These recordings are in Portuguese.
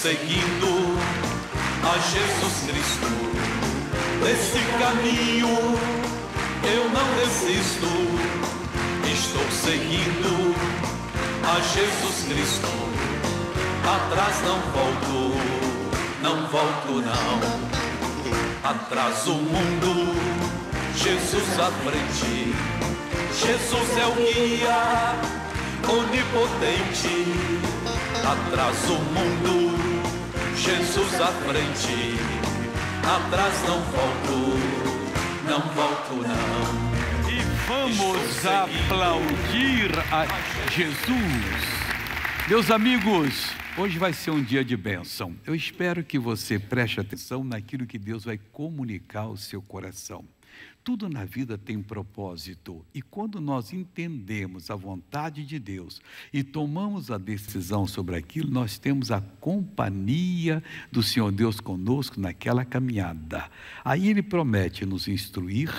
seguindo a Jesus Cristo. Nesse caminho eu não desisto. Estou seguindo a Jesus Cristo. Atrás não volto, não volto não. Atrás o mundo, Jesus à frente. Jesus é o guia onipotente. Atrás o mundo, Jesus à frente. Atrás não volto, não volto não. E vamos aplaudir a Jesus. Meus amigos, hoje vai ser um dia de bênção. Eu espero que você preste atenção naquilo que Deus vai comunicar ao seu coração. Tudo na vida tem propósito, e quando nós entendemos a vontade de Deus e tomamos a decisão sobre aquilo, nós temos a companhia do Senhor Deus conosco naquela caminhada. Aí Ele promete nos instruir,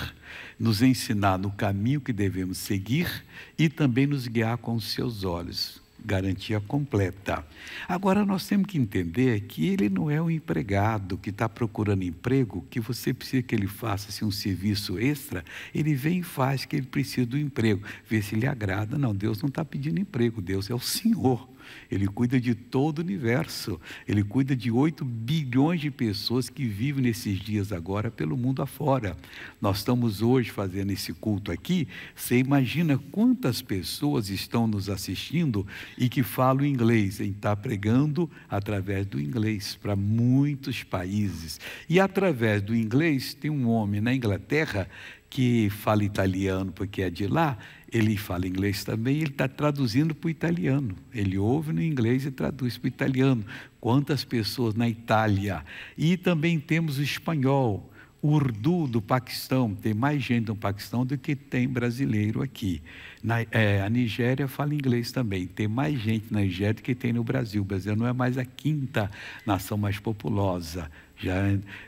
nos ensinar no caminho que devemos seguir e também nos guiar com os seus olhos garantia completa. Agora nós temos que entender que ele não é um empregado que está procurando emprego, que você precisa que ele faça assim, um serviço extra, ele vem e faz que ele precisa do emprego, vê se lhe agrada. Não, Deus não está pedindo emprego, Deus é o Senhor. Ele cuida de todo o universo. Ele cuida de 8 bilhões de pessoas que vivem nesses dias agora pelo mundo afora. Nós estamos hoje fazendo esse culto aqui. Você imagina quantas pessoas estão nos assistindo e que falam inglês, em estar tá pregando através do inglês para muitos países. E através do inglês, tem um homem na Inglaterra que fala italiano porque é de lá, ele fala inglês também, ele está traduzindo para o italiano. Ele ouve no inglês e traduz para o italiano. Quantas pessoas na Itália. E também temos o espanhol, o urdu do Paquistão. Tem mais gente no Paquistão do que tem brasileiro aqui. Na, é, a Nigéria fala inglês também. Tem mais gente na Nigéria do que tem no Brasil. O Brasil não é mais a quinta nação mais populosa. Já,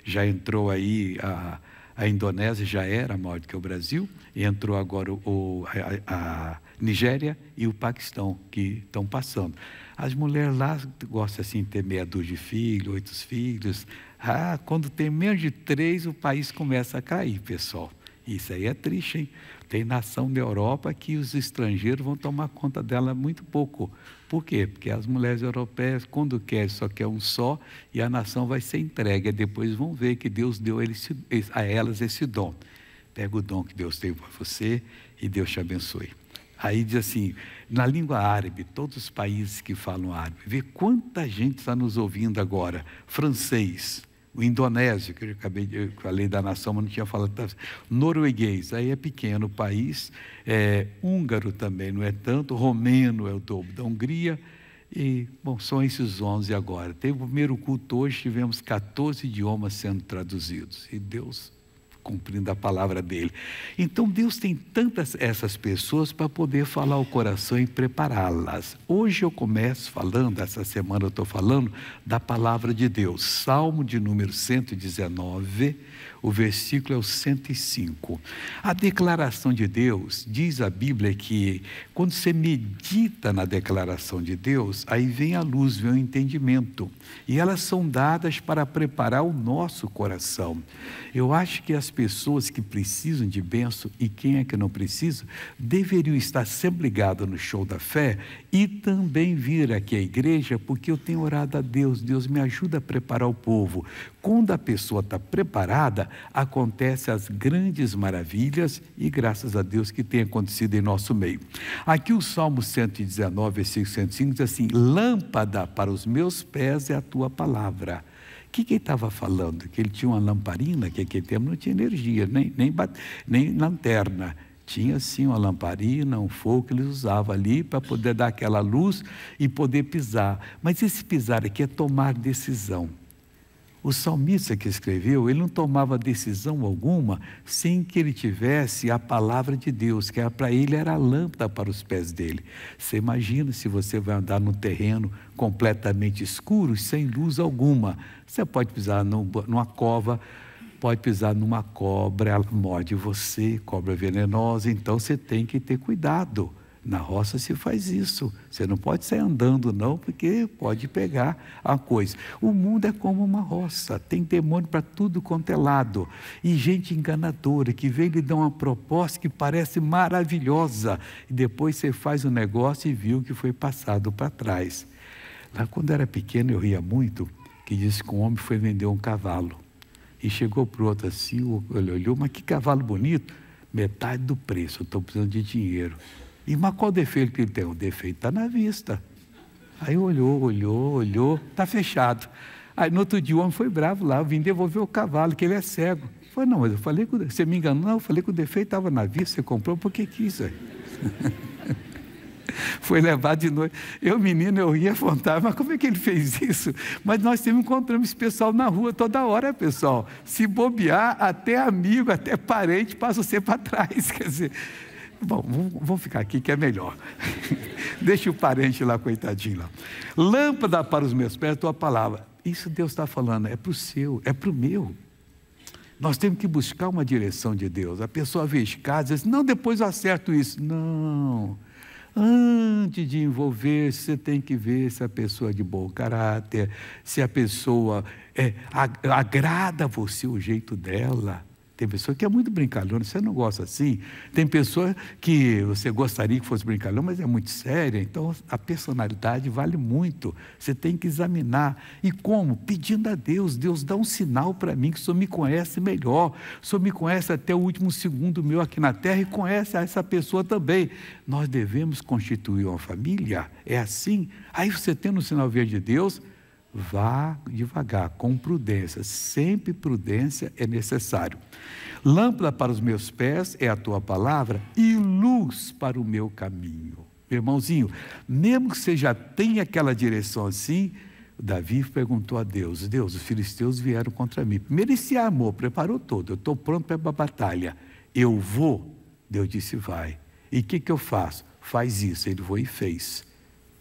já entrou aí a a Indonésia já era maior do que o Brasil, entrou agora o, a, a Nigéria e o Paquistão, que estão passando. As mulheres lá gostam assim de ter meia dúzia de filhos, oito filhos. Ah, quando tem menos de três, o país começa a cair, pessoal. Isso aí é triste, hein? Tem nação da Europa que os estrangeiros vão tomar conta dela muito pouco. Por quê? Porque as mulheres europeias, quando querem, só quer um só e a nação vai ser entregue. E depois vão ver que Deus deu a elas esse dom. Pega o dom que Deus tem para você e Deus te abençoe. Aí diz assim, na língua árabe, todos os países que falam árabe, vê quanta gente está nos ouvindo agora. Francês, o indonésio, que eu acabei de falei da nação, mas não tinha falado. Norueguês, aí é pequeno o país. É, húngaro também não é tanto. Romeno é o dobro da Hungria. E, bom, são esses 11 agora. Teve o primeiro culto hoje, tivemos 14 idiomas sendo traduzidos. E Deus cumprindo a palavra dele. Então Deus tem tantas essas pessoas para poder falar o coração e prepará-las. Hoje eu começo falando, essa semana eu estou falando da palavra de Deus. Salmo de número 119 o versículo é o 105. A declaração de Deus, diz a Bíblia que quando você medita na declaração de Deus, aí vem a luz, vem o entendimento. E elas são dadas para preparar o nosso coração. Eu acho que as pessoas que precisam de bênção e quem é que não precisa, deveriam estar sempre ligadas no show da fé e também vir aqui à igreja, porque eu tenho orado a Deus, Deus me ajuda a preparar o povo. Quando a pessoa está preparada, acontecem as grandes maravilhas e graças a Deus que tem acontecido em nosso meio. Aqui o Salmo 119, versículo 105 diz assim: Lâmpada para os meus pés é a tua palavra. Que, que ele estava falando? Que ele tinha uma lamparina, que aquele tempo não tinha energia, nem, nem, nem lanterna. Tinha sim uma lamparina, um fogo que eles usavam ali para poder dar aquela luz e poder pisar. Mas esse pisar aqui é tomar decisão. O salmista que escreveu, ele não tomava decisão alguma sem que ele tivesse a palavra de Deus, que para ele era a lâmpada para os pés dele. Você imagina se você vai andar num terreno completamente escuro, sem luz alguma. Você pode pisar numa cova, pode pisar numa cobra, ela morde você, cobra venenosa, então você tem que ter cuidado. Na roça se faz isso. Você não pode sair andando, não, porque pode pegar a coisa. O mundo é como uma roça, tem demônio para tudo quanto é lado. E gente enganadora que vem lhe dar uma proposta que parece maravilhosa. E depois você faz o um negócio e viu que foi passado para trás. Lá quando era pequeno, eu ria muito, que disse que um homem foi vender um cavalo. E chegou para o outro assim, ele olhou, mas que cavalo bonito. Metade do preço, estou precisando de dinheiro. E mas qual defeito que ele tem? O defeito está na vista. Aí olhou, olhou, olhou, está fechado. Aí no outro dia o homem foi bravo lá, vim devolver o cavalo, que ele é cego. Falei, não, mas eu falei que você me enganou, não, eu falei que o defeito estava na vista, você comprou porque quis. foi levado de noite. Eu, menino, eu ia apontar, mas como é que ele fez isso? Mas nós sempre encontramos esse pessoal na rua toda hora, pessoal. Se bobear, até amigo, até parente passa você para trás. Quer dizer, Bom, vamos ficar aqui que é melhor. Deixa o parente lá, coitadinho lá. Lâmpada para os meus pés, tua palavra. Isso Deus está falando, é para o seu, é para o meu. Nós temos que buscar uma direção de Deus. A pessoa vê escada, diz, não, depois eu acerto isso. Não. Antes de envolver, você tem que ver se a pessoa é de bom caráter, se a pessoa é, agrada você o jeito dela. Tem pessoa que é muito brincalhona, você não gosta assim. Tem pessoa que você gostaria que fosse brincalhona, mas é muito séria. Então, a personalidade vale muito. Você tem que examinar. E como? Pedindo a Deus. Deus dá um sinal para mim que o Senhor me conhece melhor. O Senhor me conhece até o último segundo meu aqui na terra e conhece essa pessoa também. Nós devemos constituir uma família. É assim. Aí você tendo o sinal verde de Deus, Vá devagar, com prudência, sempre prudência é necessário. Lâmpada para os meus pés é a tua palavra e luz para o meu caminho. Meu irmãozinho, mesmo que você já tenha aquela direção assim, Davi perguntou a Deus: Deus, os filisteus vieram contra mim. Primeiro, esse amor preparou todo, eu estou pronto para a batalha. Eu vou. Deus disse: Vai. E o que, que eu faço? Faz isso. Ele foi e fez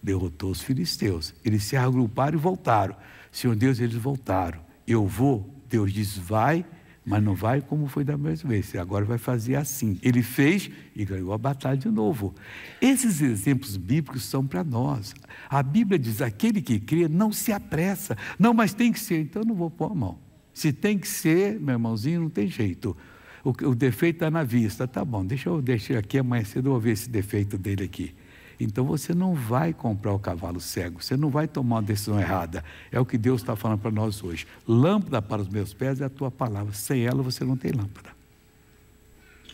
derrotou os filisteus. Eles se agruparam e voltaram. Senhor Deus, eles voltaram. Eu vou. Deus diz: vai, mas não vai como foi da mesma vez. Você agora vai fazer assim. Ele fez e ganhou a batalha de novo. Esses exemplos bíblicos são para nós. A Bíblia diz: aquele que crê não se apressa. Não, mas tem que ser. Então não vou pôr a mão. Se tem que ser, meu irmãozinho, não tem jeito. O, o defeito está na vista. Tá bom, deixa eu deixar aqui amanhã cedo, eu vou ver esse defeito dele aqui. Então você não vai comprar o cavalo cego, você não vai tomar uma decisão errada. É o que Deus está falando para nós hoje. Lâmpada para os meus pés é a tua palavra. Sem ela você não tem lâmpada.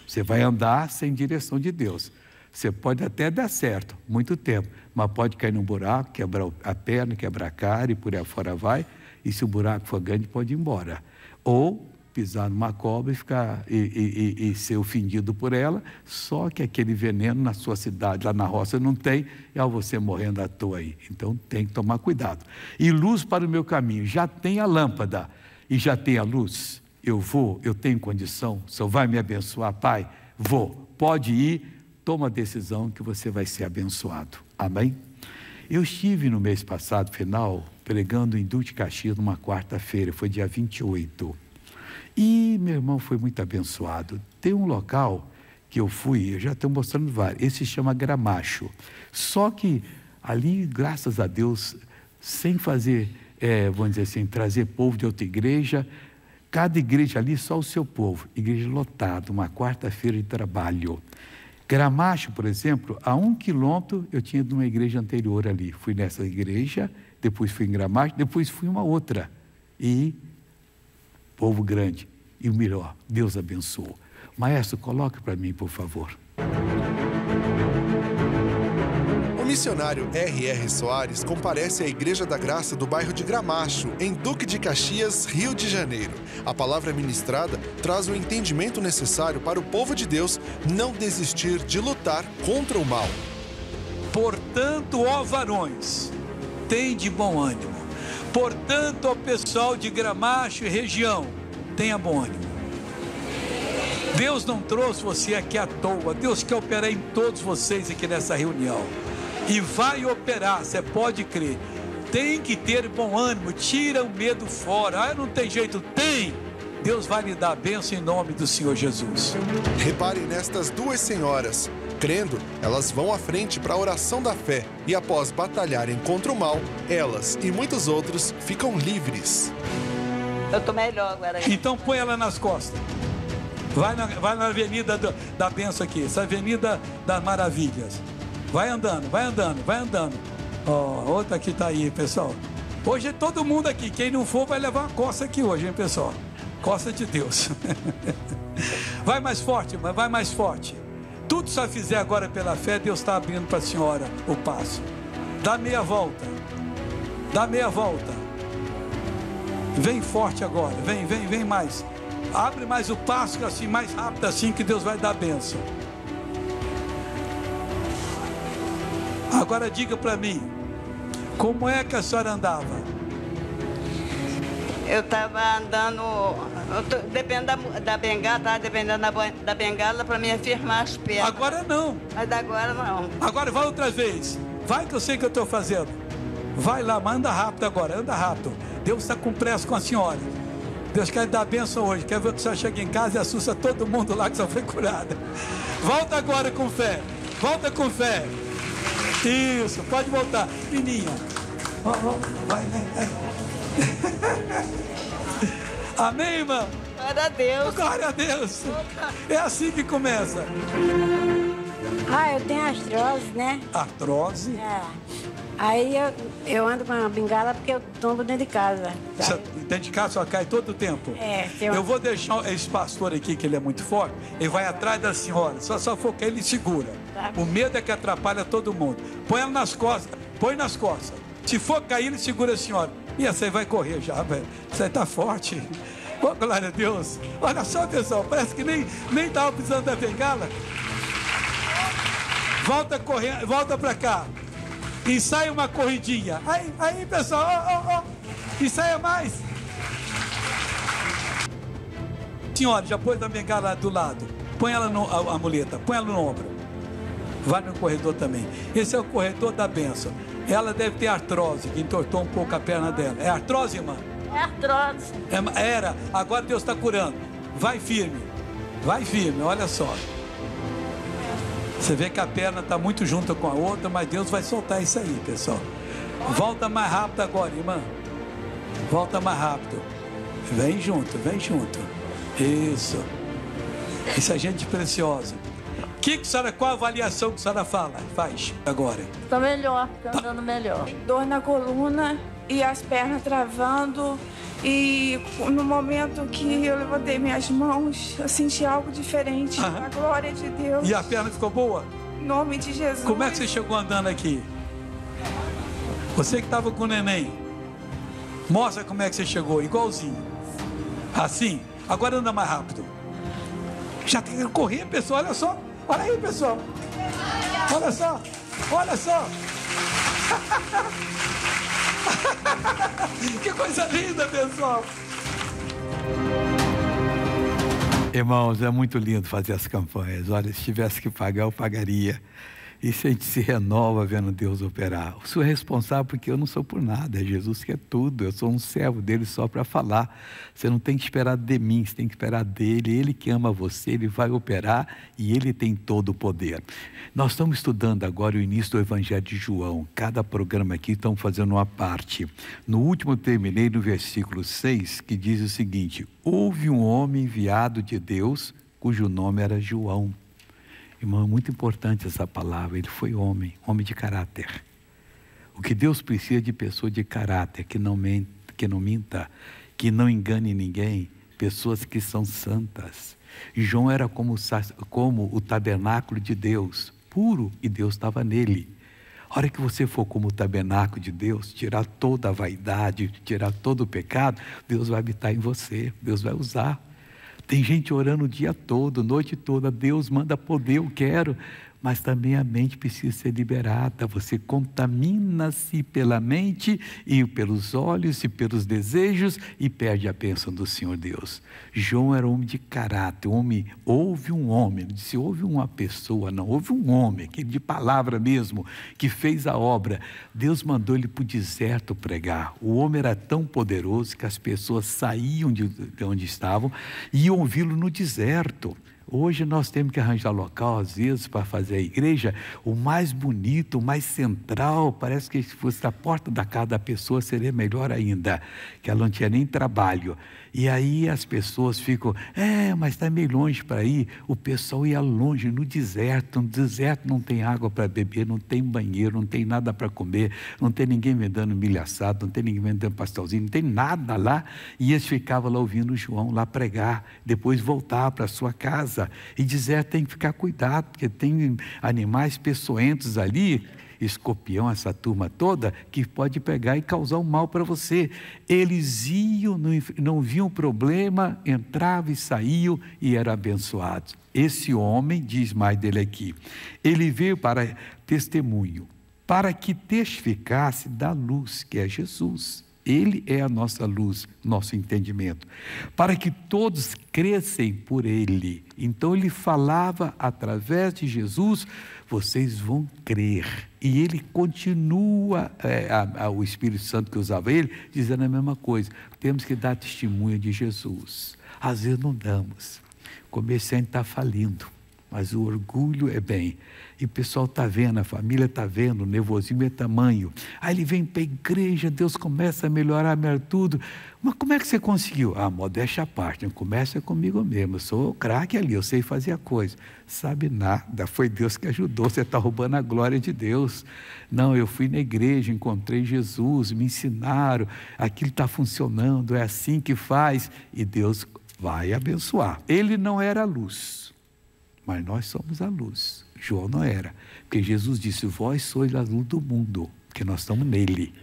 Você vai andar sem direção de Deus. Você pode até dar certo, muito tempo, mas pode cair num buraco, quebrar a perna, quebrar a cara e por aí fora vai. E se o buraco for grande, pode ir embora. Ou pisar numa cobra e, ficar, e, e, e, ser ofendido por ela, só que aquele veneno na sua cidade, lá na roça, não tem, e ao você morrendo à toa aí. Então tem que tomar cuidado. E luz para o meu caminho, já tem a lâmpada e já tem a luz. Eu vou, eu tenho condição, o Senhor vai me abençoar, Pai? Vou. Pode ir, toma a decisão que você vai ser abençoado. Amém? Eu estive no mês passado, final, pregando em Duque Caxias numa quarta-feira, foi dia 28. E meu irmão foi muito abençoado. Tem um local que eu fui, eu já estou mostrando vários, esse se chama Gramacho. Só que ali, graças a Deus, sem fazer, é, vamos dizer assim, trazer povo de outra igreja, cada igreja ali só o seu povo, igreja lotada, uma quarta-feira de trabalho. Gramacho, por exemplo, a um quilômetro eu tinha de uma igreja anterior ali. Fui nessa igreja, depois fui em Gramacho, depois fui em uma outra. E povo grande. E o melhor, Deus abençoou. Maestro, coloque para mim, por favor. O missionário R.R. Soares comparece à Igreja da Graça do bairro de Gramacho, em Duque de Caxias, Rio de Janeiro. A palavra ministrada traz o entendimento necessário para o povo de Deus não desistir de lutar contra o mal. Portanto, ó varões, tem de bom ânimo Portanto, ao pessoal de Gramacho e região, tenha bom ânimo. Deus não trouxe você aqui à toa. Deus quer operar em todos vocês aqui nessa reunião. E vai operar, você pode crer. Tem que ter bom ânimo, tira o medo fora. Ah, não tem jeito, tem. Deus vai lhe dar a bênção em nome do Senhor Jesus. Reparem nestas duas senhoras. Crendo, elas vão à frente para a oração da fé e, após batalharem contra o mal, elas e muitos outros ficam livres. Eu tô melhor agora. Então põe ela nas costas. Vai na, vai na avenida do, da benção aqui, essa avenida das maravilhas. Vai andando, vai andando, vai andando. Ó, oh, outra que tá aí, pessoal. Hoje é todo mundo aqui. Quem não for vai levar uma coça aqui hoje, hein, pessoal? Coça de Deus. vai mais forte, mas vai mais forte. Tudo que só fizer agora pela fé, Deus está abrindo para a senhora o passo. Dá meia volta. Dá meia volta. Vem forte agora. Vem, vem, vem mais. Abre mais o passo, assim, mais rápido assim, que Deus vai dar bênção. Agora diga para mim, como é que a senhora andava? Eu estava andando, dependendo da, da bengala, tá? dependendo da, da bengala para me afirmar as pernas. Agora não. Mas agora não. Agora vai outra vez. Vai que eu sei que eu estou fazendo. Vai lá, mas anda rápido agora, anda rápido. Deus está com pressa com a senhora. Deus quer dar bênção hoje. Quer ver que você chega em casa e assusta todo mundo lá que só foi curada. Volta agora com fé. Volta com fé. Isso, pode voltar. Menina. Vai, vai, vai. Amém, irmã? Glória a Deus. Glória a Deus. É assim que começa. Ah, eu tenho artrose, né? Artrose? É. Aí eu, eu ando com a bengala porque eu tombo dentro de casa. Você, dentro de casa só cai todo o tempo? É. Eu... eu vou deixar esse pastor aqui, que ele é muito forte, ele vai atrás da senhora. Só só for que ele segura. Tá. O medo é que atrapalha todo mundo. Põe ela nas costas, põe nas costas. Se for cair, ele segura a senhora. E essa aí vai correr já, velho. Você tá forte. Oh, glória a Deus. Olha só, pessoal, parece que nem, nem tava precisando da bengala. Volta correndo, volta para cá. Ensaia uma corridinha. Aí, aí, pessoal, ó, ó. Ensaia mais. Senhora, já pôs a bengala do lado. Põe ela no, a, a muleta, põe ela no ombro. Vai no corredor também. Esse é o corredor da benção. Ela deve ter artrose, que entortou um pouco a perna dela. É artrose, irmã? É artrose. É, era, agora Deus está curando. Vai firme, vai firme, olha só. Você vê que a perna está muito junta com a outra, mas Deus vai soltar isso aí, pessoal. Volta mais rápido agora, irmã. Volta mais rápido. Vem junto, vem junto. Isso. Isso é gente preciosa. Que que senhora, qual a avaliação que a senhora fala, faz agora? Está melhor, está tá. andando melhor. Dor na coluna e as pernas travando. E no momento que eu levantei minhas mãos, eu senti algo diferente. Aham. A glória de Deus. E a perna ficou boa? Em nome de Jesus. Como é que você chegou andando aqui? Você que estava com o neném. Mostra como é que você chegou, igualzinho. Assim. Agora anda mais rápido. Já tem que correr, pessoal. Olha só. Olha aí, pessoal. Olha só. Olha só. que coisa linda, pessoal. Irmãos, é muito lindo fazer as campanhas. Olha, se tivesse que pagar, eu pagaria. E se a gente se renova vendo Deus operar. Eu sou responsável porque eu não sou por nada, é Jesus que é tudo. Eu sou um servo dele só para falar. Você não tem que esperar de mim, você tem que esperar dele. Ele que ama você, ele vai operar e ele tem todo o poder. Nós estamos estudando agora o início do Evangelho de João. Cada programa aqui estamos fazendo uma parte. No último terminei no versículo 6, que diz o seguinte: Houve um homem enviado de Deus cujo nome era João. Irmão, é muito importante essa palavra. Ele foi homem, homem de caráter. O que Deus precisa de pessoa de caráter, que não, mente, que não minta, que não engane ninguém, pessoas que são santas. João era como, como o tabernáculo de Deus, puro, e Deus estava nele. A hora que você for como o tabernáculo de Deus, tirar toda a vaidade, tirar todo o pecado, Deus vai habitar em você, Deus vai usar. Tem gente orando o dia todo, noite toda. Deus manda poder, eu quero. Mas também a mente precisa ser liberada. Você contamina-se pela mente e pelos olhos e pelos desejos e perde a bênção do Senhor Deus. João era um homem de caráter, um homem, houve um homem, não disse houve uma pessoa, não, houve um homem, aquele de palavra mesmo, que fez a obra. Deus mandou ele para o deserto pregar. O homem era tão poderoso que as pessoas saíam de onde estavam e iam ouvi-lo no deserto. Hoje nós temos que arranjar local, às vezes, para fazer a igreja, o mais bonito, o mais central. Parece que se fosse a porta da casa da pessoa seria melhor ainda, que ela não tinha nem trabalho. E aí as pessoas ficam, é, mas está meio longe para ir. O pessoal ia longe, no deserto. No deserto não tem água para beber, não tem banheiro, não tem nada para comer, não tem ninguém vendendo milho assado, não tem ninguém vendendo pastelzinho, não tem nada lá. E eles ficavam lá ouvindo João lá pregar, depois voltar para sua casa. E deserto tem que ficar cuidado, porque tem animais peçoentos ali escorpião, essa turma toda, que pode pegar e causar um mal para você. Eles iam, não, não viam problema, entravam e saíam e eram abençoados. Esse homem, diz mais dele aqui, ele veio para testemunho, para que testificasse da luz, que é Jesus. Ele é a nossa luz, nosso entendimento, para que todos crescem por Ele. Então ele falava através de Jesus vocês vão crer. E ele continua, é, a, a, o Espírito Santo que usava ele, dizendo a mesma coisa. Temos que dar testemunho de Jesus. Às vezes não damos. O comerciante está falindo, mas o orgulho é bem. E o pessoal está vendo, a família está vendo, o nervosismo é tamanho. Aí ele vem para a igreja, Deus começa a melhorar, tudo. Mas como é que você conseguiu? Ah, modéstia à parte, não começa comigo mesmo. Eu sou craque ali, eu sei fazer a coisa. Sabe nada, foi Deus que ajudou, você está roubando a glória de Deus. Não, eu fui na igreja, encontrei Jesus, me ensinaram, aquilo está funcionando, é assim que faz, e Deus vai abençoar. Ele não era luz, mas nós somos a luz. João não era. Porque Jesus disse: Vós sois a luz do mundo, porque nós estamos nele.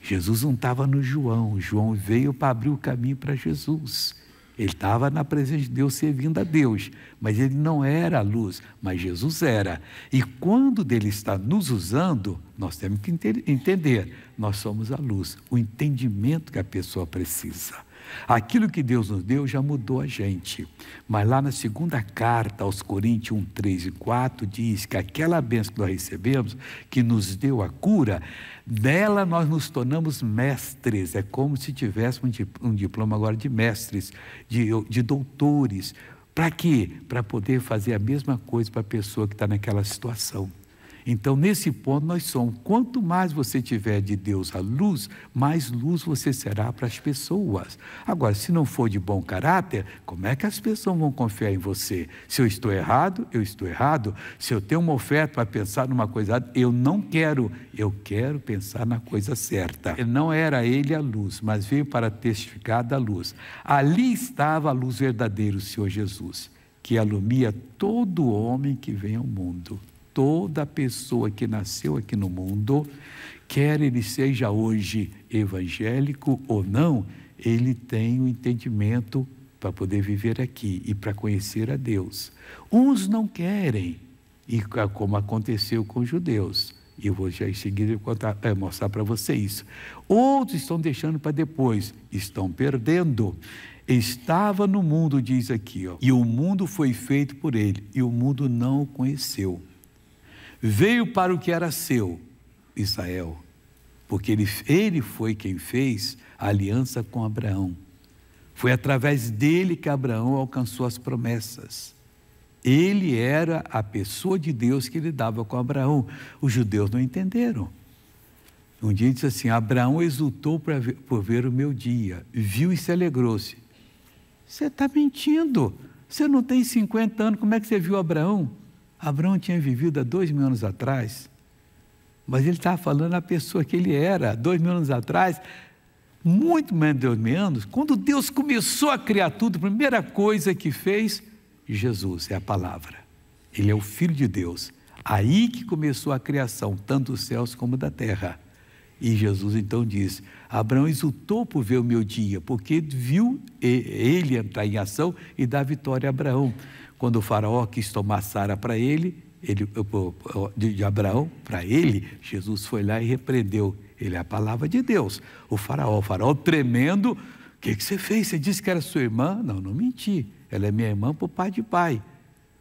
Jesus não estava no João, João veio para abrir o caminho para Jesus. Ele estava na presença de Deus, servindo a Deus, mas ele não era a luz, mas Jesus era. E quando ele está nos usando, nós temos que entender: nós somos a luz, o entendimento que a pessoa precisa. Aquilo que Deus nos deu já mudou a gente. Mas lá na segunda carta aos Coríntios 1, 3 e 4 diz que aquela bênção que nós recebemos, que nos deu a cura, dela nós nos tornamos mestres. É como se tivéssemos um diploma agora de mestres, de, de doutores. Para quê? Para poder fazer a mesma coisa para a pessoa que está naquela situação. Então, nesse ponto, nós somos. Quanto mais você tiver de Deus a luz, mais luz você será para as pessoas. Agora, se não for de bom caráter, como é que as pessoas vão confiar em você? Se eu estou errado, eu estou errado. Se eu tenho uma oferta para pensar numa coisa, eu não quero. Eu quero pensar na coisa certa. Não era ele a luz, mas veio para testificar da luz. Ali estava a luz verdadeira, o Senhor Jesus, que alumia todo homem que vem ao mundo toda pessoa que nasceu aqui no mundo, quer ele seja hoje evangélico ou não, ele tem o um entendimento para poder viver aqui e para conhecer a Deus. Uns não querem, e como aconteceu com os judeus. Eu vou já em seguida contar, é, mostrar para você isso. Outros estão deixando para depois, estão perdendo. Estava no mundo, diz aqui, ó, e o mundo foi feito por ele, e o mundo não o conheceu veio para o que era seu, Israel, porque ele, ele foi quem fez a aliança com Abraão. Foi através dele que Abraão alcançou as promessas. Ele era a pessoa de Deus que lidava com Abraão. Os judeus não entenderam. Um dia disse assim: Abraão exultou ver, por ver o meu dia, viu e se alegrou-se. Você está mentindo. Você não tem 50 anos, como é que você viu Abraão? Abraão tinha vivido há dois mil anos atrás, mas ele estava falando a pessoa que ele era, dois mil anos atrás, muito menos dois mil anos, quando Deus começou a criar tudo, a primeira coisa que fez, Jesus é a palavra. Ele é o Filho de Deus. Aí que começou a criação, tanto dos céus como da terra. E Jesus então diz: Abraão exultou por ver o meu dia, porque viu ele entrar em ação e dar vitória a Abraão. Quando o faraó quis tomar Sara para ele, ele, de, Abraão, para ele, Jesus foi lá e repreendeu. Ele é a palavra de Deus. O faraó, o faraó tremendo, o que, que você fez? Você disse que era sua irmã? Não, não menti. Ela é minha irmã por pai de pai,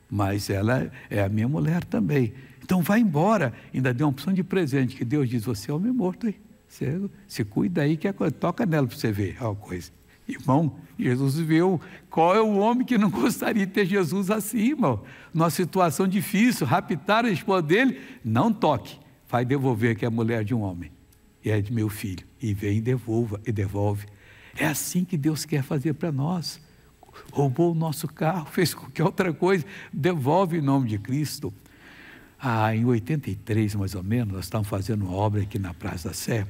mas ela é a minha mulher também. Então vai embora, ainda deu uma opção de presente, que Deus diz, você é homem morto aí. Você se cuida aí, que é, toca nela para você ver a coisa. Irmão, Jesus viu qual é o homem que não gostaria de ter Jesus assim, irmão. Numa situação difícil, raptar a esposa dele, não toque. Vai devolver que é a mulher de um homem. E é de meu filho. E vem e devolva, e devolve. É assim que Deus quer fazer para nós. Roubou o nosso carro, fez qualquer outra coisa, devolve em nome de Cristo. Ah, em 83, mais ou menos, nós estávamos fazendo uma obra aqui na Praça da Sé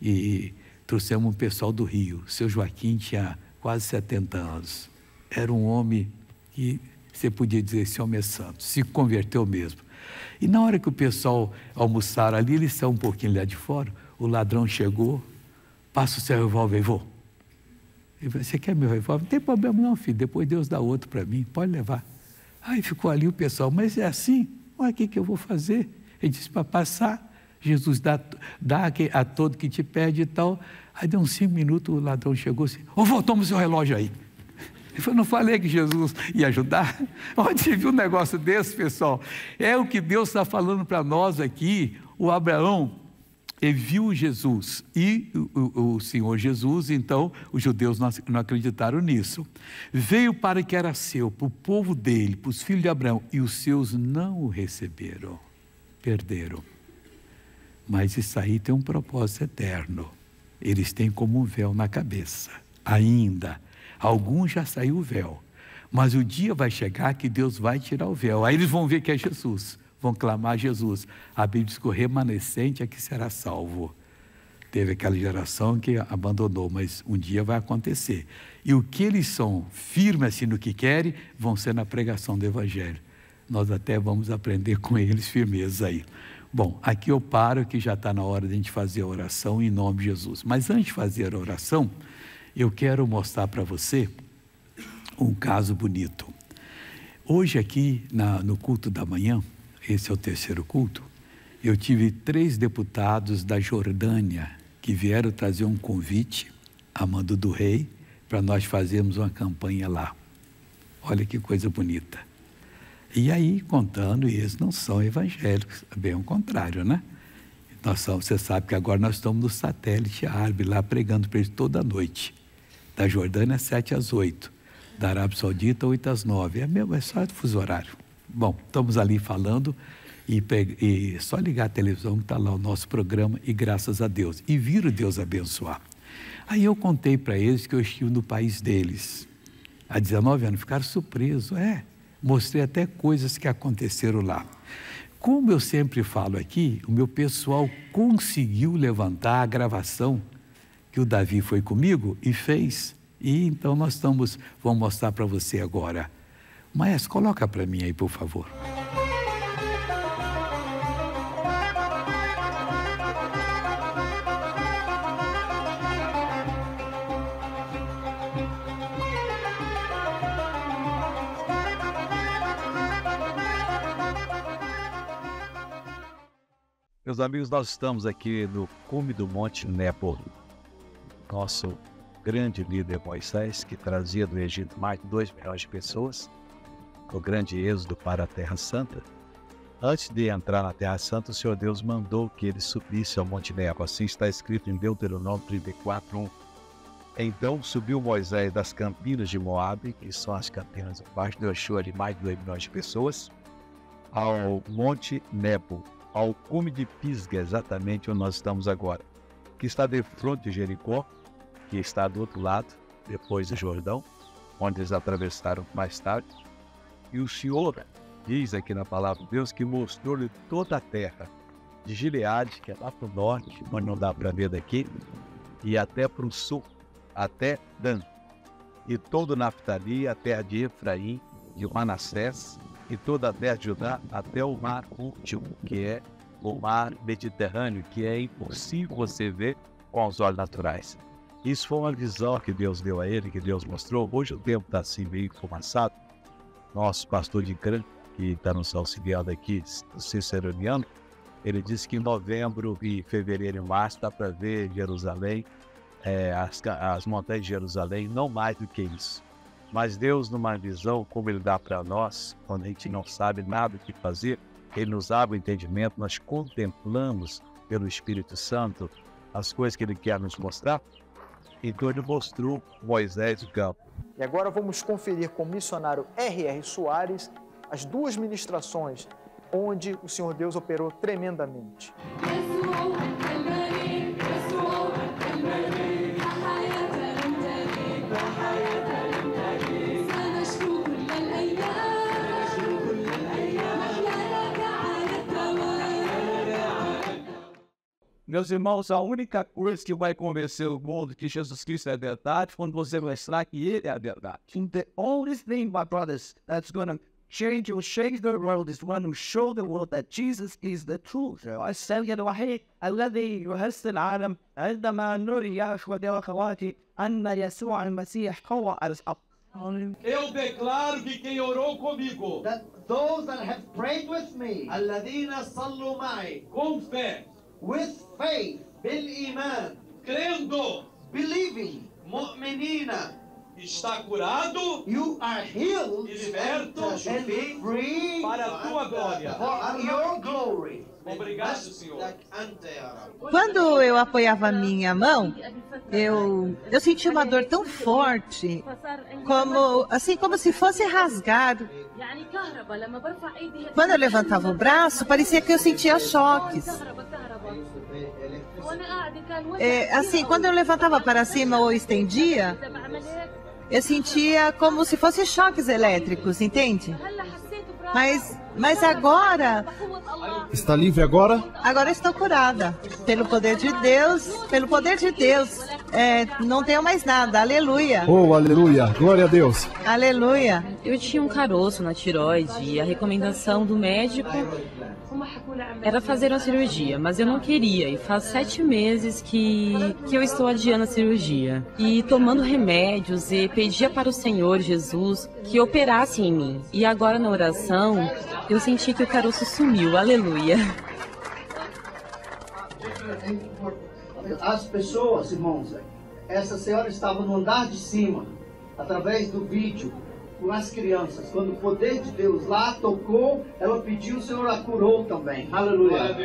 e trouxemos um pessoal do Rio. Seu Joaquim tinha quase 70 anos. Era um homem que você podia dizer esse homem é santo, se converteu mesmo. E na hora que o pessoal almoçaram ali, eles saiu um pouquinho lá de fora, o ladrão chegou, passa o seu revólver, vou. Ele falou, você quer meu revólver? Não tem problema não, filho, depois Deus dá outro para mim, pode levar. Aí ficou ali o pessoal, mas é assim? Olha o que, que eu vou fazer? Ele disse, para passar, Jesus dá, dá a todo que te pede e tal. Aí deu uns cinco minutos, o ladrão chegou assim, ô vô, toma o seu relógio aí. Falou, não falei que Jesus ia ajudar? Onde viu um negócio desse, pessoal? É o que Deus está falando para nós aqui. O Abraão, ele viu Jesus e o, o, Senhor Jesus, então os judeus não, acreditaram nisso. Veio para que era seu, para o povo dele, para os filhos de Abraão, e os seus não o receberam, perderam. Mas isso aí tem um propósito eterno. Eles têm como um véu na cabeça. Ainda. Alguns já saiu o véu. Mas o dia vai chegar que Deus vai tirar o véu. Aí eles vão ver que é Jesus. Vão clamar Jesus. A Bíblia diz que o remanescente é que será salvo. Teve aquela geração que abandonou, mas um dia vai acontecer. E o que eles são firmes assim no que querem, vão ser na pregação do Evangelho. Nós até vamos aprender com eles firmeza aí. Bom, aqui eu paro que já está na hora de a gente fazer a oração em nome de Jesus. Mas antes de fazer a oração, eu quero mostrar para você um caso bonito. Hoje aqui na, no culto da manhã, esse é o terceiro culto, eu tive três deputados da Jordânia que vieram trazer um convite a mando do rei para nós fazermos uma campanha lá. Olha que coisa bonita. E aí, contando, e eles não são evangélicos, bem o contrário, né? Nós somos, você sabe que agora nós estamos no satélite árabe, lá pregando para eles toda noite. Da Jordânia, 7 às 8. Da Arábia Saudita, 8 às 9. É, mesmo, é só fuso horário. Bom, estamos ali falando e, e só ligar a televisão que está lá o nosso programa e graças a Deus. E viram Deus abençoar. Aí eu contei para eles que eu estive no país deles. Há 19 anos, ficaram surpresos. É, mostrei até coisas que aconteceram lá. Como eu sempre falo aqui, o meu pessoal conseguiu levantar a gravação que o Davi foi comigo e fez. E então nós estamos, vamos mostrar para você agora. Mas coloca para mim aí, por favor. Meus amigos, nós estamos aqui no cume do Monte Nebo. Nosso grande líder Moisés, que trazia do Egito mais de 2 milhões de pessoas, o grande êxodo para a Terra Santa. Antes de entrar na Terra Santa, o Senhor Deus mandou que ele subisse ao Monte Nebo. Assim está escrito em Deuteronômio 34, 1. Então subiu Moisés das campinas de Moabe, que são as campinas abaixo do Yoshua de mais de 2 milhões de pessoas, ao Monte Nebo, ao cume de Pisga, exatamente onde nós estamos agora, que está de frente de Jericó, que está do outro lado, depois do Jordão, onde eles atravessaram mais tarde. E o Senhor diz aqui na palavra de Deus que mostrou-lhe toda a terra, de Gileade, que é lá para o norte, onde não dá para ver daqui, e até para o sul, até Dan, e todo Naftali, a terra de Efraim, de Manassés, e toda a terra de Judá até o mar último, que é o mar Mediterrâneo, que é impossível você ver com os olhos naturais. Isso foi uma visão que Deus deu a ele, que Deus mostrou. Hoje o tempo está assim meio fumaçado. Nosso pastor de crânio que está nos auxiliando aqui, Ciceroniano, ele disse que em novembro e fevereiro e março dá para ver Jerusalém, é, as, as montanhas de Jerusalém, não mais do que isso. Mas Deus, numa visão como Ele dá para nós, quando a gente não sabe nada o que fazer, Ele nos abre o entendimento, nós contemplamos pelo Espírito Santo as coisas que Ele quer nos mostrar. Então Ele mostrou Moisés o campo. E agora vamos conferir com o missionário R.R. Soares as duas ministrações onde o Senhor Deus operou tremendamente. Meus irmãos, a única coisa que vai convencer o mundo que Jesus Cristo é verdade quando você mostrar que Ele é a verdade. The only thing, my brothers, that's gonna change or shake the world is one who show the world that Jesus is the truth. السيد الوحيد الذي يحسن العالم عندما نري إخوتي وأخواتي أن يسوع المسيح هو الحق. Eu declaro que quem orou comigo, that those that have prayed with me, الذين صلوا معي com fé, with faith, بالإيمان, crendo, believing, مؤمنين, está curado, you are healed e liberto and free para a tua glória. for your glory. Obrigado, Senhor. Quando eu apoiava a minha mão, eu, eu senti uma dor tão forte, como assim como se fosse rasgado. Quando eu levantava o braço, parecia que eu sentia choques. É, assim, quando eu levantava para cima ou estendia, eu sentia como se fossem choques elétricos, entende? Mas, mas agora. Está livre agora? Agora estou curada. Pelo poder de Deus, pelo poder de Deus. É, não tenho mais nada. Aleluia. Oh, aleluia. Glória a Deus. Aleluia. Eu tinha um caroço na tiroide e a recomendação do médico era fazer uma cirurgia, mas eu não queria. E faz sete meses que, que eu estou adiando a cirurgia. E tomando remédios e pedia para o Senhor Jesus que operasse em mim. E agora na oração, eu senti que o caroço sumiu. Aleluia. As pessoas, irmãos, essa senhora estava no andar de cima, através do vídeo, com as crianças. Quando o poder de Deus lá tocou, ela pediu, o Senhor a curou também. Aleluia.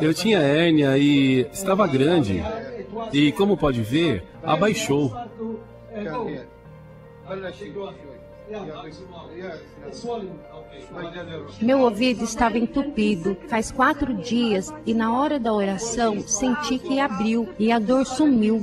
Eu tinha hérnia e estava grande. E como pode ver, abaixou. Meu ouvido estava entupido faz quatro dias e na hora da oração senti que abriu e a dor sumiu.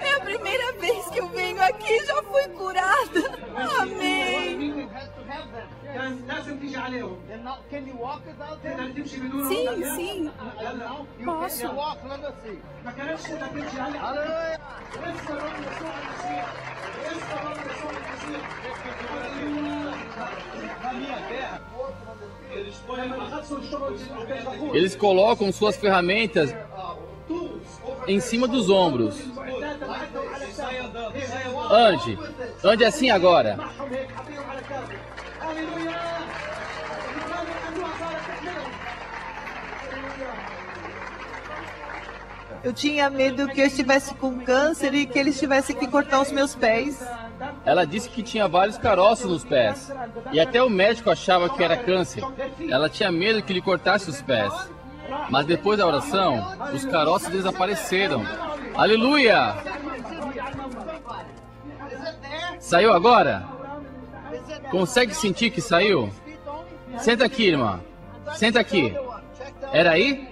É a primeira vez que eu venho aqui já fui curada. Amém. Sim, sim. Posso. Eles colocam suas ferramentas em cima dos ombros. Ande, ande assim agora. Eu tinha medo que eu estivesse com câncer e que eles tivessem que cortar os meus pés. Ela disse que tinha vários caroços nos pés. E até o médico achava que era câncer. Ela tinha medo que lhe cortasse os pés. Mas depois da oração, os caroços desapareceram. Aleluia! Saiu agora? Consegue sentir que saiu? Senta aqui, irmã. Senta aqui. Era aí?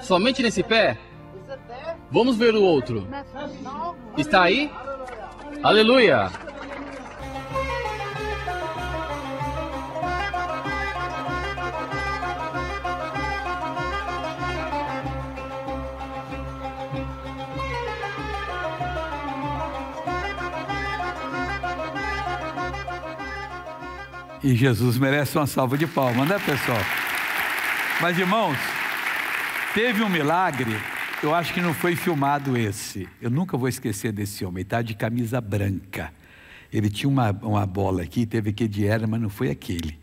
Somente nesse pé? Vamos ver o outro. Está aí? Aleluia! E Jesus merece uma salva de palmas, né, pessoal? Mas, irmãos, teve um milagre, eu acho que não foi filmado esse. Eu nunca vou esquecer desse homem, ele está de camisa branca. Ele tinha uma, uma bola aqui, teve aquele de era, mas não foi aquele.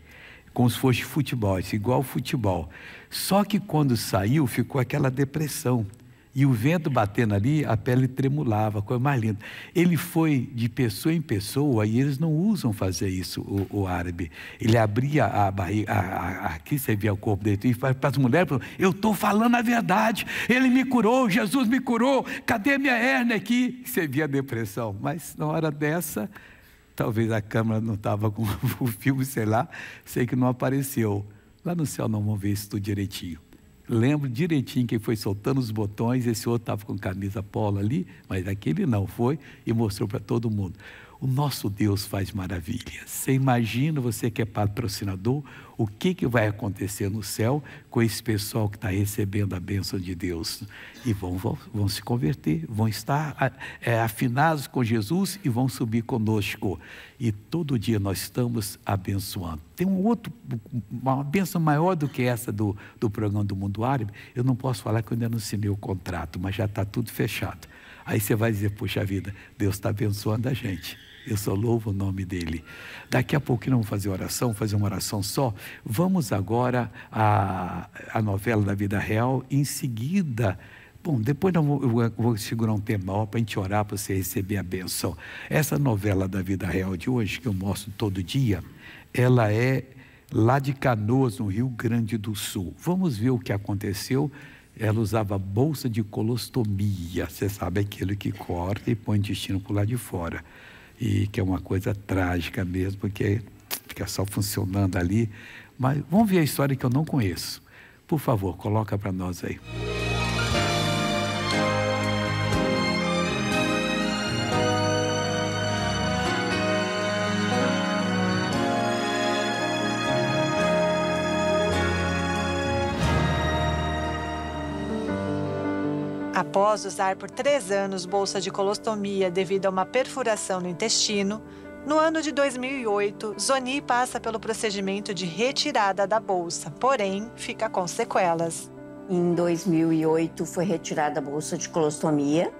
Como se fosse futebol, igual futebol. Só que quando saiu, ficou aquela depressão. E o vento batendo ali, a pele tremulava, coisa mais linda. Ele foi de pessoa em pessoa e eles não usam fazer isso, o, o árabe. Ele abria a barriga, a, a, aqui você via o corpo dele, e para as mulheres, eu estou falando a verdade, ele me curou, Jesus me curou, cadê minha hernia aqui? Você via a depressão, mas na hora dessa, talvez a câmera não estava com o filme, sei lá, sei que não apareceu. Lá no céu não vão ver isso tudo direitinho. Lembro direitinho quem foi soltando os botões, esse outro estava com camisa polo ali, mas aquele não foi e mostrou para todo mundo. O nosso Deus faz maravilhas. Você imagina, você que é patrocinador, o que, que vai acontecer no céu com esse pessoal que está recebendo a bênção de Deus? E vão, vão, vão se converter, vão estar é, afinados com Jesus e vão subir conosco. E todo dia nós estamos abençoando. Tem um outro, uma bênção maior do que essa do, do programa do Mundo Árabe. Eu não posso falar que eu ainda não assinei o contrato, mas já está tudo fechado. Aí você vai dizer, puxa vida, Deus está abençoando a gente. Eu só louvo o nome dele. Daqui a pouquinho vamos fazer oração, fazer uma oração só. Vamos agora à, à novela da vida real. Em seguida, bom, depois eu vou, eu vou segurar um tema para a gente orar para você receber a benção. Essa novela da vida real de hoje, que eu mostro todo dia, ela é lá de Canoas, no Rio Grande do Sul. Vamos ver o que aconteceu ela usava bolsa de colostomia, você sabe aquilo que corta e põe o intestino por lá de fora. E que é uma coisa trágica mesmo, porque fica só funcionando ali. Mas vamos ver a história que eu não conheço. Por favor, coloca para nós aí. Após usar por três anos bolsa de colostomia devido a uma perfuração no intestino, no ano de 2008, Zoni passa pelo procedimento de retirada da bolsa, porém fica com sequelas. Em 2008 foi retirada a bolsa de colostomia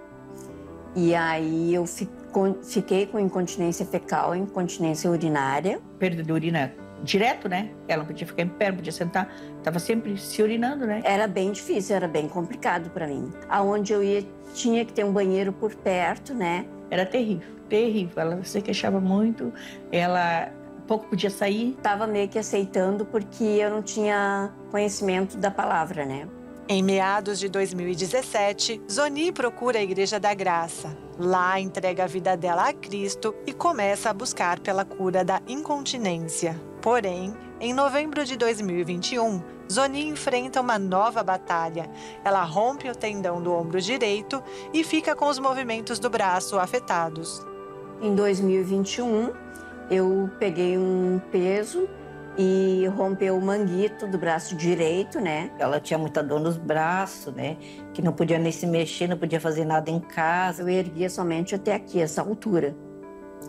e aí eu fiquei com incontinência fecal, incontinência urinária. Perda de urina direto, né? Ela não podia ficar em pé, não podia sentar, estava sempre se urinando, né? Era bem difícil, era bem complicado para mim. Aonde eu ia, tinha que ter um banheiro por perto, né? Era terrível, terrível. Ela se queixava muito, ela pouco podia sair. Tava meio que aceitando porque eu não tinha conhecimento da palavra, né? Em meados de 2017, Zoni procura a Igreja da Graça. Lá entrega a vida dela a Cristo e começa a buscar pela cura da incontinência. Porém, em novembro de 2021, Zoni enfrenta uma nova batalha. Ela rompe o tendão do ombro direito e fica com os movimentos do braço afetados. Em 2021, eu peguei um peso e rompeu o manguito do braço direito, né? Ela tinha muita dor nos braços, né? Que não podia nem se mexer, não podia fazer nada em casa. Eu erguia somente até aqui, essa altura.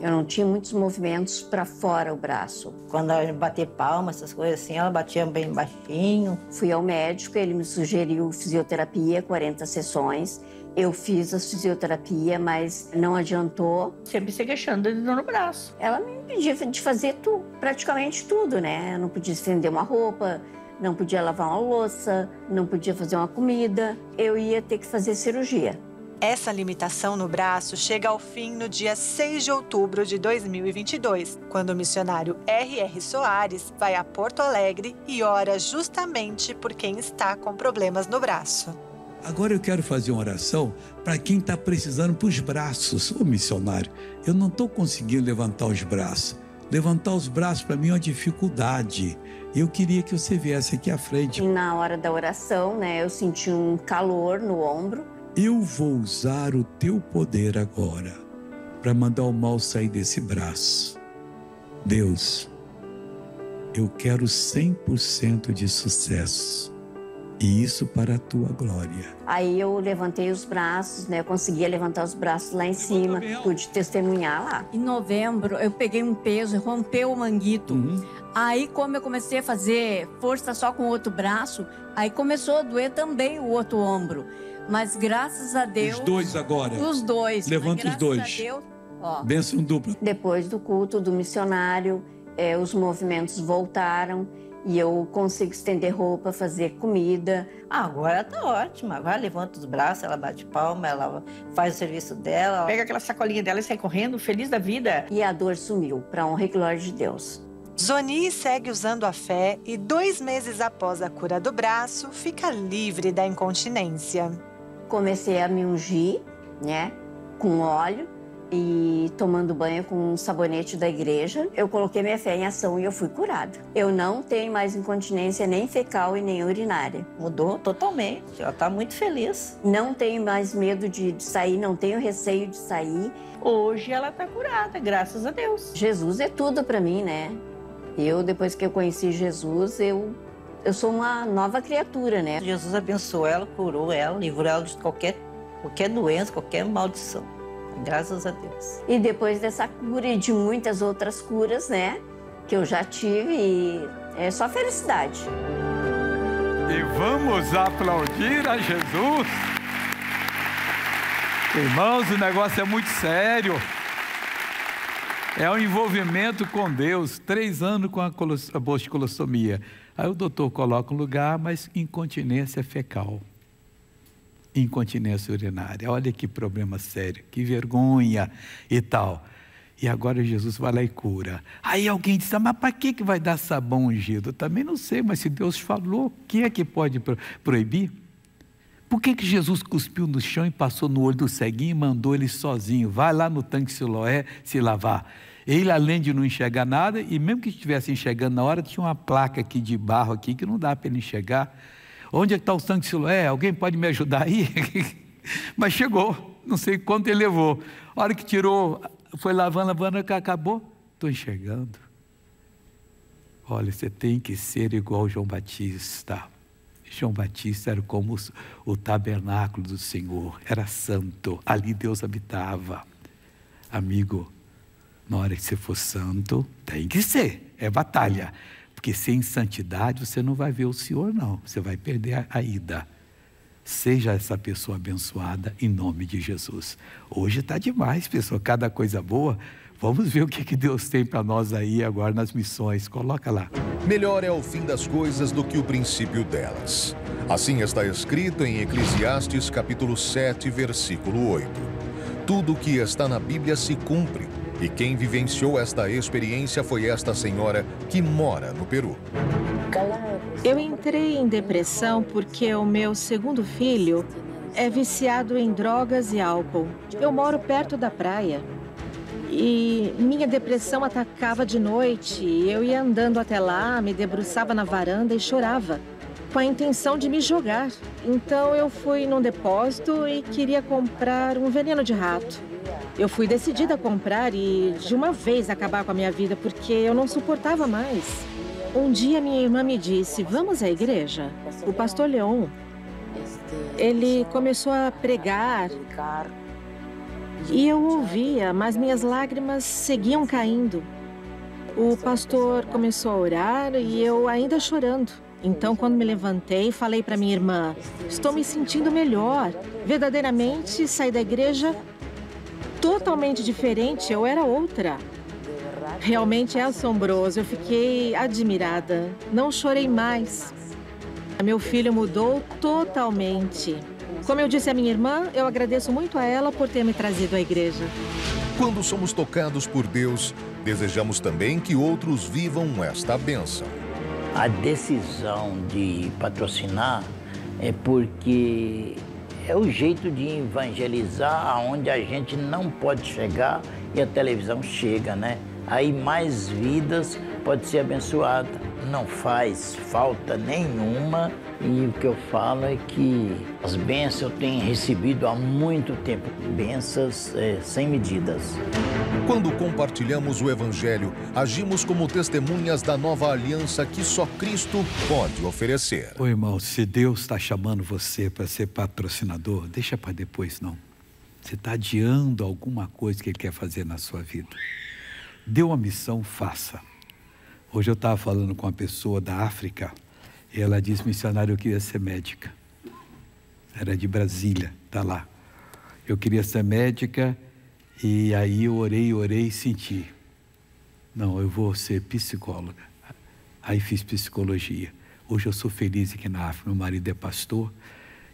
Eu não tinha muitos movimentos para fora o braço. Quando ela bater palma, essas coisas assim, ela batia bem baixinho. Fui ao médico, ele me sugeriu fisioterapia, 40 sessões. Eu fiz a fisioterapia, mas não adiantou. Sempre se queixando de dor no braço. Ela me impedia de fazer tu, praticamente tudo, né? Eu não podia estender uma roupa, não podia lavar uma louça, não podia fazer uma comida. Eu ia ter que fazer cirurgia. Essa limitação no braço chega ao fim no dia 6 de outubro de 2022, quando o missionário R.R. Soares vai a Porto Alegre e ora justamente por quem está com problemas no braço. Agora eu quero fazer uma oração para quem está precisando para os braços. Ô missionário, eu não estou conseguindo levantar os braços. Levantar os braços para mim é uma dificuldade. Eu queria que você viesse aqui à frente. Na hora da oração, né, eu senti um calor no ombro eu vou usar o teu poder agora para mandar o mal sair desse braço. Deus, eu quero 100% de sucesso. E isso para a tua glória. Aí eu levantei os braços, né? Eu conseguia levantar os braços lá em cima, pude testemunhar lá. Em novembro, eu peguei um peso, rompeu o manguito. Aí, como eu comecei a fazer força só com o outro braço, aí começou a doer também o outro ombro. Mas graças a Deus. Os dois agora. Os dois. Levanta Mas os dois. a Deus, ó, Bênção dupla. Depois do culto do missionário, eh, os movimentos voltaram e eu consigo estender roupa, fazer comida. Ah, agora tá ótima. Agora levanta os braços, ela bate palma, ela faz o serviço dela, pega aquela sacolinha dela e sai correndo, feliz da vida. E a dor sumiu, para honra e glória de Deus. Zoni segue usando a fé e dois meses após a cura do braço, fica livre da incontinência. Comecei a me ungir, né, com óleo e tomando banho com um sabonete da igreja. Eu coloquei minha fé em ação e eu fui curada. Eu não tenho mais incontinência nem fecal e nem urinária. Mudou totalmente. Ela tá muito feliz. Não tenho mais medo de, de sair, não tenho receio de sair. Hoje ela tá curada, graças a Deus. Jesus é tudo para mim, né? Eu depois que eu conheci Jesus, eu eu sou uma nova criatura, né? Jesus abençoou ela, curou ela, livrou ela de qualquer, qualquer doença, qualquer maldição. Graças a Deus. E depois dessa cura e de muitas outras curas, né? Que eu já tive e é só felicidade. E vamos aplaudir a Jesus. Irmãos, o negócio é muito sério. É um envolvimento com Deus. Três anos com a a boscolostomia. Aí o doutor coloca um lugar, mas incontinência fecal. Incontinência urinária. Olha que problema sério, que vergonha e tal. E agora Jesus vai lá e cura. Aí alguém diz, ah, mas para que, que vai dar sabão ungido? Também não sei, mas se Deus falou, quem é que pode pro- proibir? Por que, que Jesus cuspiu no chão e passou no olho do ceguinho e mandou ele sozinho? Vai lá no tanque Siloé se lavar. Ele, além de não enxergar nada, e mesmo que estivesse enxergando na hora, tinha uma placa aqui de barro aqui que não dá para ele enxergar. Onde é que está o tanque Siloé? Alguém pode me ajudar aí? Mas chegou, não sei quanto ele levou. A hora que tirou, foi lavando, lavando, acabou. Estou enxergando. Olha, você tem que ser igual João Batista. João Batista era como o tabernáculo do Senhor, era santo, ali Deus habitava. Amigo, na hora que você for santo, tem que ser, é batalha. Porque sem santidade você não vai ver o Senhor, não, você vai perder a, a ida. Seja essa pessoa abençoada em nome de Jesus. Hoje está demais, pessoal, cada coisa boa. Vamos ver o que, que Deus tem para nós aí agora nas missões. Coloca lá. Melhor é o fim das coisas do que o princípio delas. Assim está escrito em Eclesiastes capítulo 7, versículo 8. Tudo o que está na Bíblia se cumpre, e quem vivenciou esta experiência foi esta senhora que mora no Peru. Eu entrei em depressão porque o meu segundo filho é viciado em drogas e álcool. Eu moro perto da praia. E minha depressão atacava de noite. Eu ia andando até lá, me debruçava na varanda e chorava, com a intenção de me jogar. Então eu fui num depósito e queria comprar um veneno de rato. Eu fui decidida a comprar e de uma vez acabar com a minha vida, porque eu não suportava mais. Um dia minha irmã me disse: Vamos à igreja. O pastor Leon. Ele começou a pregar. E eu ouvia, mas minhas lágrimas seguiam caindo. O pastor começou a orar e eu ainda chorando. Então, quando me levantei, falei para minha irmã: Estou me sentindo melhor. Verdadeiramente saí da igreja totalmente diferente, eu era outra. Realmente é assombroso, eu fiquei admirada. Não chorei mais. Meu filho mudou totalmente. Como eu disse à minha irmã, eu agradeço muito a ela por ter me trazido à igreja. Quando somos tocados por Deus, desejamos também que outros vivam esta bênção. A decisão de patrocinar é porque é o jeito de evangelizar aonde a gente não pode chegar e a televisão chega, né? Aí mais vidas pode ser abençoada. Não faz falta nenhuma e o que eu falo é que as bênçãos eu tenho recebido há muito tempo bênçãos é, sem medidas. Quando compartilhamos o Evangelho, agimos como testemunhas da nova aliança que só Cristo pode oferecer. Ô irmão, se Deus está chamando você para ser patrocinador, deixa para depois não. Você está adiando alguma coisa que Ele quer fazer na sua vida. Deu uma missão, faça. Hoje eu estava falando com uma pessoa da África e ela disse: missionário, eu queria ser médica. Era de Brasília, está lá. Eu queria ser médica e aí eu orei, orei e senti. Não, eu vou ser psicóloga. Aí fiz psicologia. Hoje eu sou feliz aqui na África. Meu marido é pastor.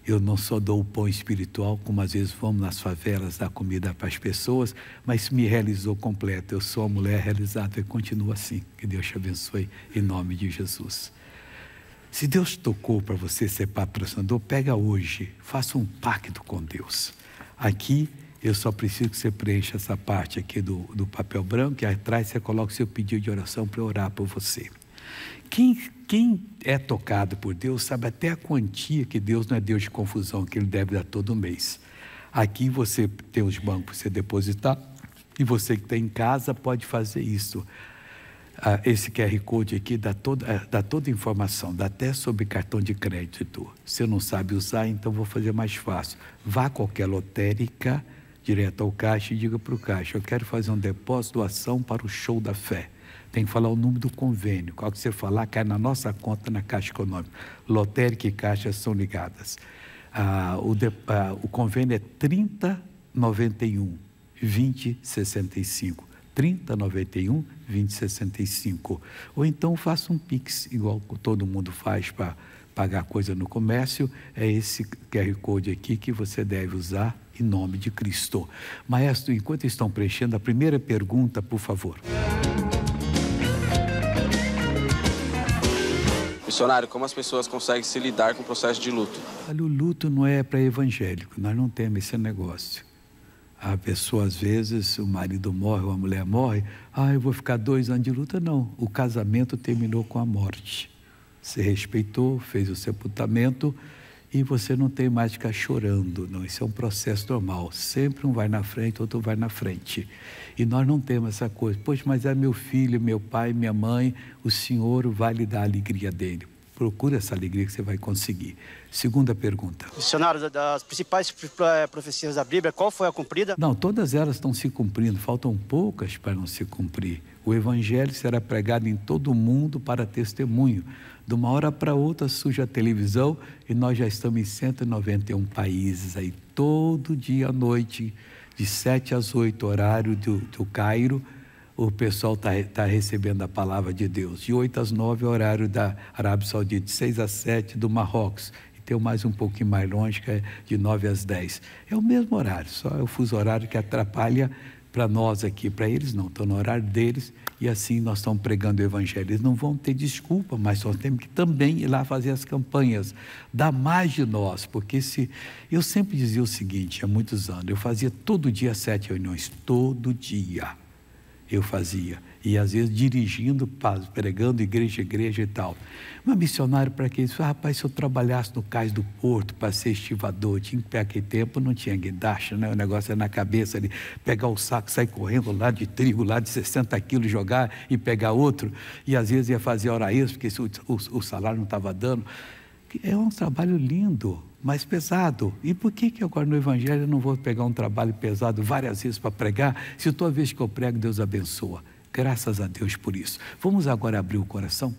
Eu não só dou o pão espiritual, como às vezes vamos nas favelas dar comida para as pessoas, mas me realizou completo. Eu sou a mulher realizada e continuo assim. Que Deus te abençoe em nome de Jesus. Se Deus tocou para você ser patrocinador, pega hoje, faça um pacto com Deus. Aqui eu só preciso que você preencha essa parte aqui do, do papel branco e atrás você coloca o seu pedido de oração para orar por você. Quem, quem é tocado por Deus sabe até a quantia que Deus não é Deus de confusão, que Ele deve dar todo mês. Aqui você tem os bancos para você depositar e você que está em casa pode fazer isso ah, esse QR Code aqui dá toda, eh, dá toda a informação, dá até sobre cartão de crédito. Se não sabe usar, então vou fazer mais fácil. Vá a qualquer lotérica, direto ao caixa e diga para o caixa, eu quero fazer um depósito, doação para o show da fé. Tem que falar o número do convênio. Qual que você falar, cai na nossa conta na Caixa Econômica. Lotérica e Caixa são ligadas. Ah, o, de, ah, o convênio é 3091 2065. 3091 2065. Ou então faça um Pix, igual todo mundo faz para pagar coisa no comércio. É esse QR Code aqui que você deve usar em nome de Cristo. Maestro, enquanto estão preenchendo, a primeira pergunta, por favor. Missionário, como as pessoas conseguem se lidar com o processo de luto? Olha, o luto não é para evangélico, nós não temos esse negócio. A pessoa, às vezes, o marido morre ou a mulher morre, ah, eu vou ficar dois anos de luta. Não, o casamento terminou com a morte. Você respeitou, fez o sepultamento e você não tem mais que ficar chorando. Não, isso é um processo normal. Sempre um vai na frente, outro vai na frente. E nós não temos essa coisa. Pois, mas é meu filho, meu pai, minha mãe, o Senhor vai lhe dar a alegria dele. Procura essa alegria que você vai conseguir. Segunda pergunta. Missionário, das principais eh, profecias da Bíblia, qual foi a cumprida? Não, todas elas estão se cumprindo, faltam poucas para não se cumprir. O Evangelho será pregado em todo o mundo para testemunho. De uma hora para outra surge a televisão e nós já estamos em 191 países aí, todo dia à noite, de 7 às 8, horário do, do Cairo o pessoal está tá recebendo a palavra de Deus. De 8 às 9, horário da Arábia Saudita, de 6 às 7 do Marrocos. E tem mais um pouquinho mais longe, que é de 9 às 10. É o mesmo horário, só é o fuso horário que atrapalha para nós aqui, para eles não, estão no horário deles e assim nós estamos pregando o Evangelho. Eles não vão ter desculpa, mas nós temos que também ir lá fazer as campanhas, dar mais de nós, porque se. Eu sempre dizia o seguinte, há muitos anos, eu fazia todo dia sete reuniões, todo dia eu fazia. E às vezes dirigindo, pregando igreja, igreja e tal. Mas missionário para? Disse, ah, rapaz, se eu trabalhasse no cais do porto para ser estivador, tinha que aquele tempo não tinha guindaste, né? O negócio é na cabeça ali, pegar o saco, sair correndo lá de trigo, lá de 60 quilos, jogar e pegar outro. E às vezes ia fazer hora extra, porque o, o, o salário não estava dando. É um trabalho lindo, mas pesado. E por que, que agora no Evangelho eu não vou pegar um trabalho pesado várias vezes para pregar, se toda vez que eu prego Deus abençoa? Graças a Deus por isso. Vamos agora abrir o coração?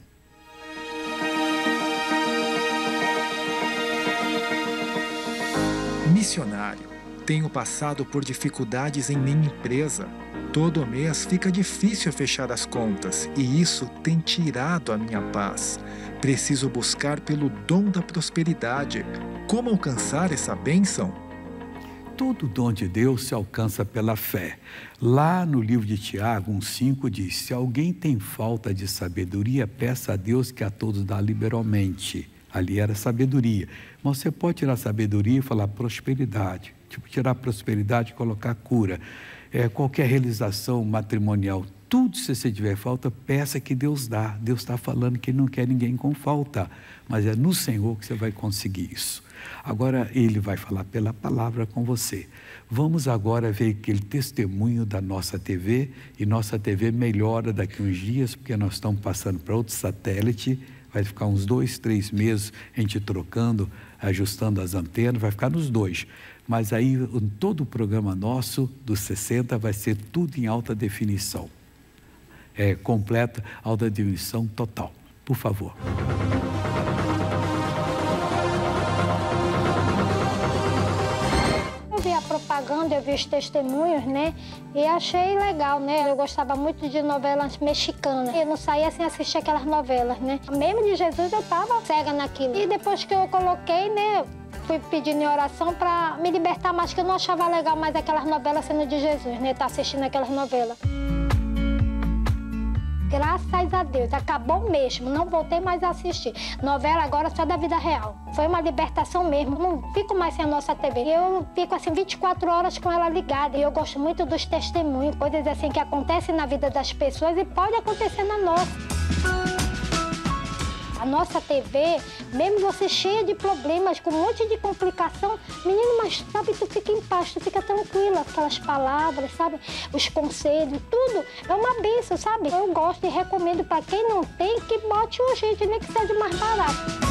Missionário, tenho passado por dificuldades em minha empresa. Todo mês fica difícil fechar as contas e isso tem tirado a minha paz. Preciso buscar pelo dom da prosperidade. Como alcançar essa bênção? Todo dom de Deus se alcança pela fé. Lá no livro de Tiago 1,5 diz: Se alguém tem falta de sabedoria, peça a Deus que a todos dá liberalmente. Ali era sabedoria. Mas você pode tirar sabedoria e falar prosperidade. Tipo, tirar prosperidade e colocar cura. É, qualquer realização matrimonial tudo, se você tiver falta, peça que Deus dá. Deus está falando que Ele não quer ninguém com falta, mas é no Senhor que você vai conseguir isso. Agora Ele vai falar pela palavra com você. Vamos agora ver aquele testemunho da nossa TV, e nossa TV melhora daqui uns dias, porque nós estamos passando para outro satélite. Vai ficar uns dois, três meses a gente trocando, ajustando as antenas, vai ficar nos dois. Mas aí todo o programa nosso, dos 60, vai ser tudo em alta definição é, completa, alta definição total. Por favor. Propaganda, eu vi os testemunhos, né? E achei legal, né? Eu gostava muito de novelas mexicanas. Eu não saía sem assistir aquelas novelas, né? Mesmo de Jesus eu tava cega naquilo. E depois que eu coloquei, né? Fui pedindo em oração para me libertar mais, que eu não achava legal mais aquelas novelas sendo de Jesus, né? Tá assistindo aquelas novelas. Graças a Deus, acabou mesmo, não voltei mais a assistir. Novela agora só da vida real. Foi uma libertação mesmo, não fico mais sem a nossa TV. Eu fico assim 24 horas com ela ligada e eu gosto muito dos testemunhos, coisas assim que acontecem na vida das pessoas e pode acontecer na nossa. Nossa TV, mesmo você cheia de problemas, com um monte de complicação, menino, mas sabe, tu fica em paz, tu fica tranquila, aquelas palavras, sabe? Os conselhos, tudo é uma benção, sabe? Eu gosto e recomendo para quem não tem que bote jeito, nem que seja mais barato.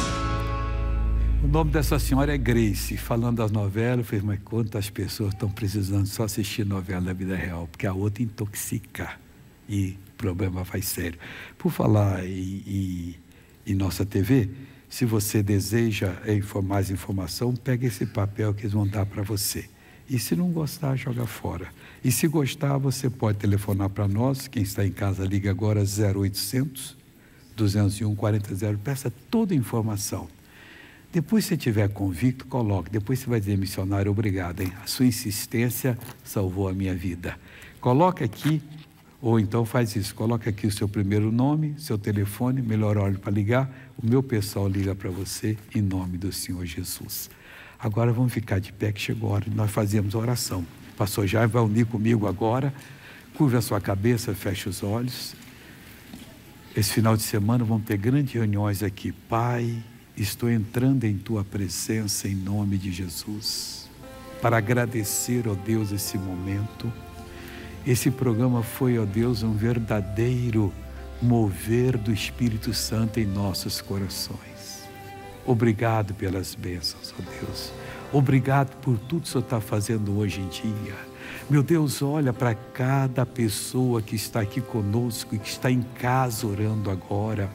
O nome dessa senhora é Grace. Falando das novelas, fez mas quantas pessoas estão precisando só assistir novela da vida real, porque a outra intoxica e o problema vai sério. Por falar em, em nossa TV. Se você deseja mais informação, pega esse papel que eles vão dar para você. E se não gostar, joga fora. E se gostar, você pode telefonar para nós. Quem está em casa, liga agora 0800 201 40 Peça toda a informação. Depois, se tiver convicto, coloque. Depois você vai dizer, missionário, obrigado. Hein? A sua insistência salvou a minha vida. Coloque aqui ou então faz isso, coloca aqui o seu primeiro nome, seu telefone, melhor hora para ligar, o meu pessoal liga para você em nome do Senhor Jesus. Agora vamos ficar de pé que chegou a hora de nós fazermos oração. O pastor Jair vai unir comigo agora, curva a sua cabeça, feche os olhos. Esse final de semana vamos ter grandes reuniões aqui. Pai, estou entrando em tua presença em nome de Jesus, para agradecer, ó Deus, esse momento esse programa foi, ó Deus, um verdadeiro mover do Espírito Santo em nossos corações. Obrigado pelas bênçãos, ó Deus. Obrigado por tudo que o Senhor está fazendo hoje em dia. Meu Deus, olha para cada pessoa que está aqui conosco e que está em casa orando agora.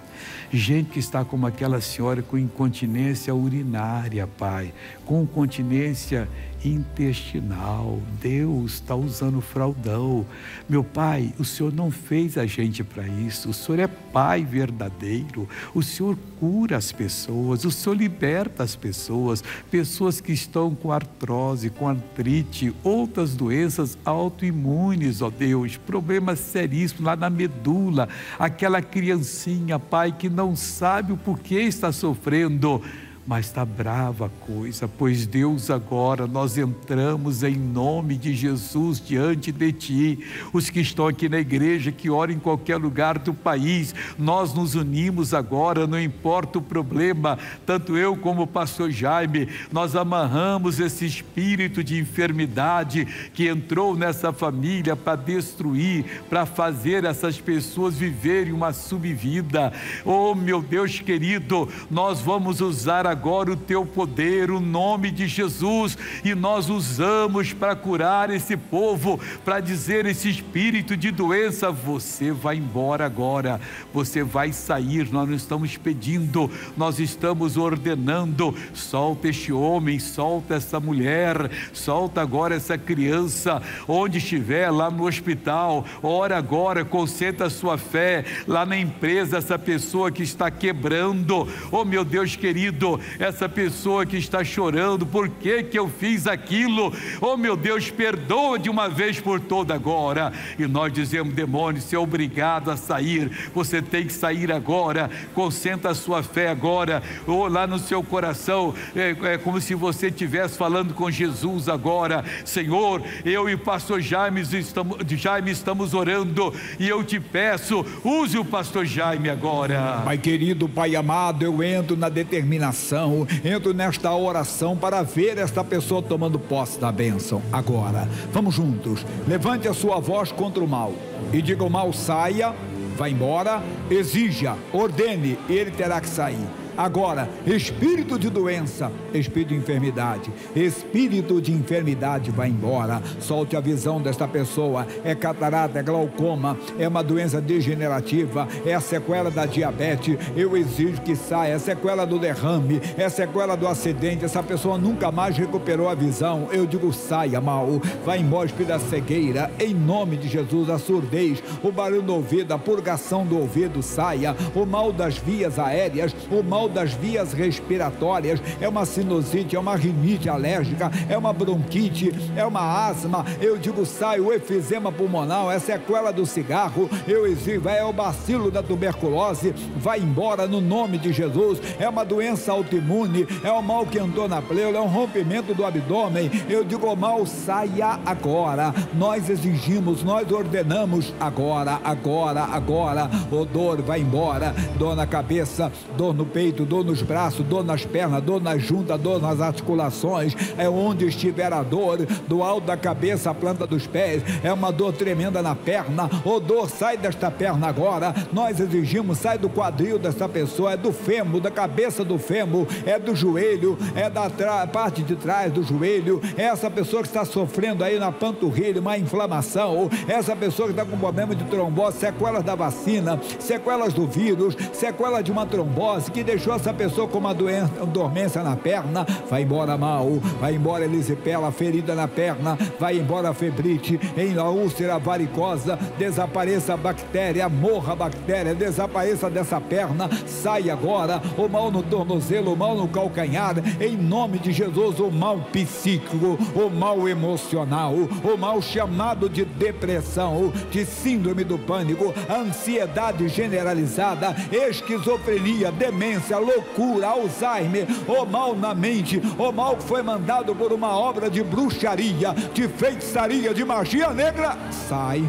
Gente que está como aquela senhora com incontinência urinária, Pai, com incontinência intestinal. Deus está usando fraldão. Meu Pai, o Senhor não fez a gente para isso. O Senhor é Pai verdadeiro. O Senhor cura as pessoas. O Senhor liberta as pessoas. Pessoas que estão com artrose, com artrite, outras doenças autoimunes, ó Deus, problemas seríssimos lá na medula. Aquela criancinha, Pai, que não sabe o porquê está sofrendo mas está brava a coisa, pois Deus agora nós entramos em nome de Jesus diante de Ti. Os que estão aqui na igreja, que oram em qualquer lugar do país, nós nos unimos agora, não importa o problema, tanto eu como o pastor Jaime, nós amarramos esse espírito de enfermidade que entrou nessa família para destruir, para fazer essas pessoas viverem uma subvida. Oh meu Deus querido, nós vamos usar a agora o teu poder, o nome de Jesus, e nós usamos para curar esse povo, para dizer esse espírito de doença: você vai embora agora, você vai sair. Nós não estamos pedindo, nós estamos ordenando. Solta este homem, solta essa mulher, solta agora essa criança, onde estiver, lá no hospital. Ora agora, concentra a sua fé, lá na empresa, essa pessoa que está quebrando. Oh meu Deus querido, essa pessoa que está chorando, por que, que eu fiz aquilo? Oh meu Deus, perdoa de uma vez por toda agora. E nós dizemos, demônio, você é obrigado a sair, você tem que sair agora, concentra a sua fé agora, ou lá no seu coração, é, é como se você estivesse falando com Jesus agora, Senhor, eu e o pastor Jaime estamos, Jaime estamos orando, e eu te peço, use o pastor Jaime agora. Pai querido, Pai amado, eu entro na determinação, entro nesta oração para ver esta pessoa tomando posse da bênção. Agora, vamos juntos, levante a sua voz contra o mal e diga: o mal saia, vá embora, exija, ordene, ele terá que sair. Agora, espírito de doença, espírito de enfermidade, espírito de enfermidade vai embora. Solte a visão desta pessoa. É catarata, é glaucoma, é uma doença degenerativa, é a sequela da diabetes. Eu exijo que saia. É sequela do derrame, é sequela do acidente. Essa pessoa nunca mais recuperou a visão. Eu digo, saia mal. Vai embora, espírito da cegueira. Em nome de Jesus, a surdez, o barulho do ouvido, a purgação do ouvido, saia. O mal das vias aéreas, o mal mal das vias respiratórias, é uma sinusite, é uma rinite alérgica, é uma bronquite, é uma asma, eu digo sai o efizema pulmonar, é sequela do cigarro, eu exigo, é o bacilo da tuberculose, vai embora no nome de Jesus, é uma doença autoimune, é o mal que andou na pleura, é um rompimento do abdômen, eu digo mal saia agora, nós exigimos, nós ordenamos agora, agora, agora, o dor vai embora, dor na cabeça, dor no peito, peito, dor nos braços, dor nas pernas, dor nas juntas, dor nas articulações, é onde estiver a dor, do alto da cabeça à planta dos pés, é uma dor tremenda na perna, o dor sai desta perna agora, nós exigimos, sai do quadril dessa pessoa, é do fêmur, da cabeça do fêmur, é do joelho, é da parte de trás do joelho, é essa pessoa que está sofrendo aí na panturrilha, uma inflamação, essa pessoa que está com problema de trombose, sequelas da vacina, sequelas do vírus, sequelas de uma trombose que deixou deixou essa pessoa com uma doença, dormência na perna, vai embora mal, vai embora elisipela, ferida na perna, vai embora febrite, em úlcera varicosa, desapareça a bactéria, morra a bactéria, desapareça dessa perna, sai agora, o mal no tornozelo, o mal no calcanhar, em nome de Jesus, o mal psíquico, o mal emocional, o mal chamado de depressão, de síndrome do pânico, ansiedade generalizada, esquizofrenia, demência, loucura, Alzheimer, o mal na mente, o mal que foi mandado por uma obra de bruxaria, de feitiçaria, de magia negra, sai,